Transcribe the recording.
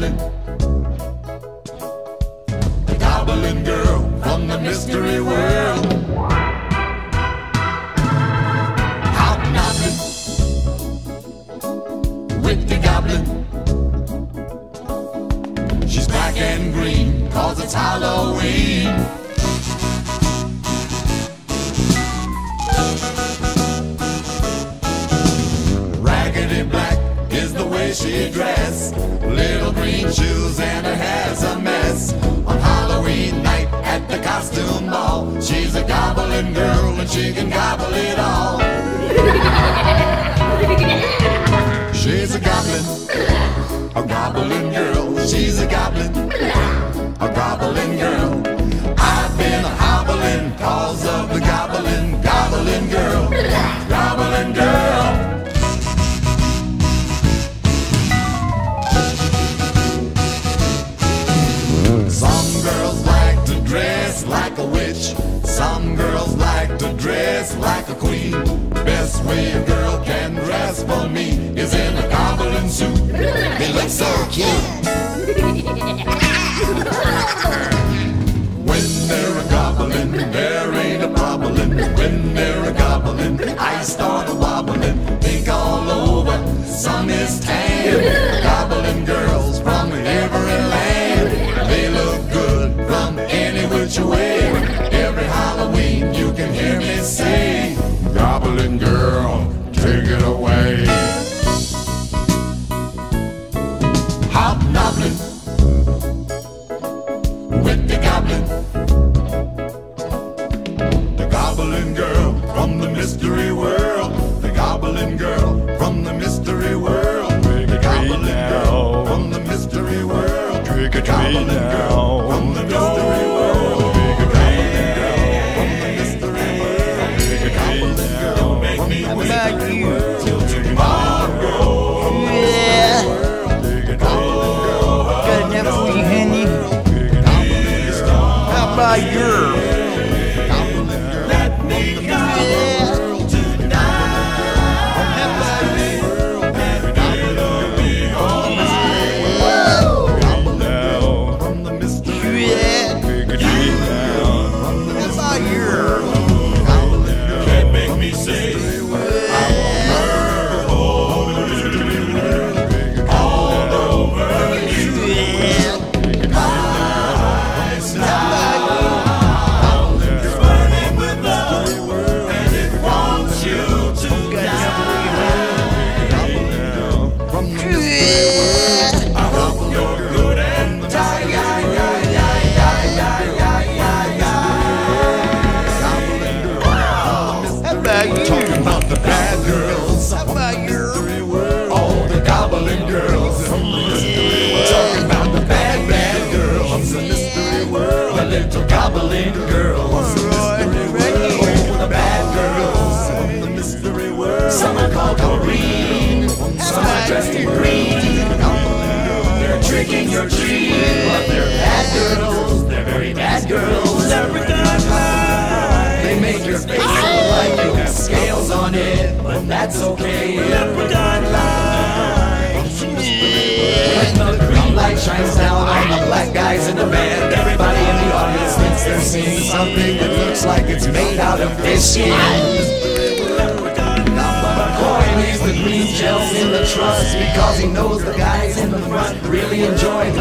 goblin. The goblin girl from the mystery world. Hobnobbing with the goblin. She's black and green, cause it's Halloween. she dressed. Shoes and her hair's a mess. On Halloween night at the costume ball, she's a goblin girl and she can gobble it all. She's a goblin, a gobbling girl. She's a goblin, dress like a witch. Some girls like to dress like a queen. Best way a girl can dress for me is in a goblin suit. They look so cute. When they're a goblin, there ain't a problem. When they're a goblin, I start a wobbling. Pink all over, sun is tan. Any Fica. Little goblin girls. Oh, the bad girls. From the mystery world. Some are called Doreen. Some are dressed in green. They're tricking your dream. But they're bad girls. They're very bad girls. They make your face look like you have scales on it. But that's okay. Something that looks like it's made out of skins. McCoy leaves the green gels in the truss because he knows the guys in the front really enjoy looking